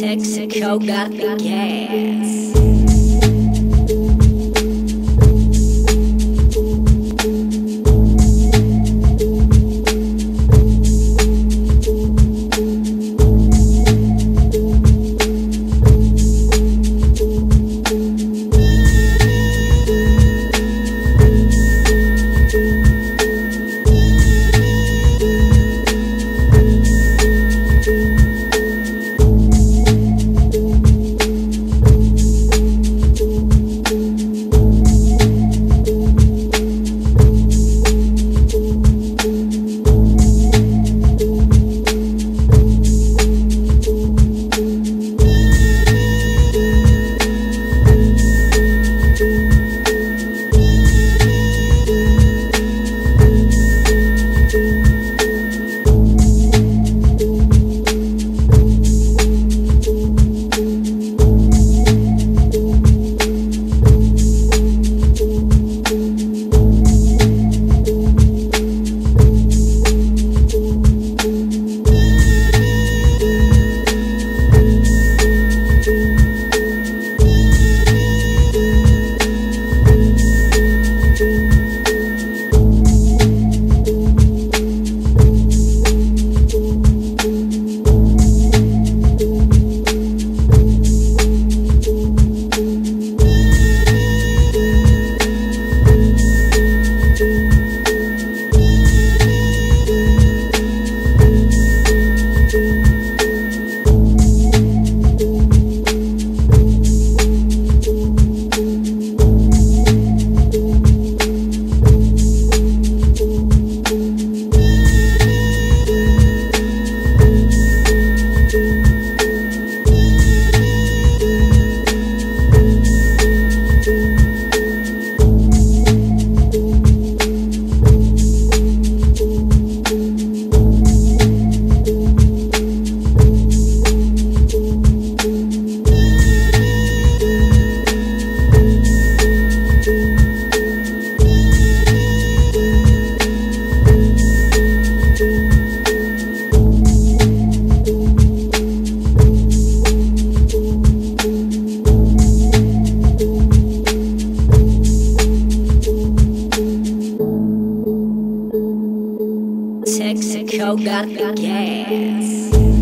Texaco got the gas. Got the gas.